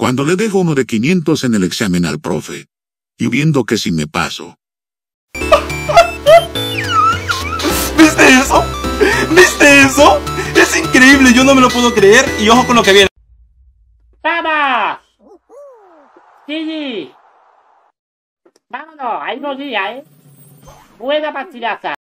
Cuando le dejo uno de 500 en el examen al profe, y viendo que si me paso, ¿Viste eso? ¿Viste eso? Es increíble, yo no me lo puedo creer y ojo con lo que viene. ¡Vamos! ¡Sí! ¡Vámonos! Hay dos días, ¿eh? Buena partidaza.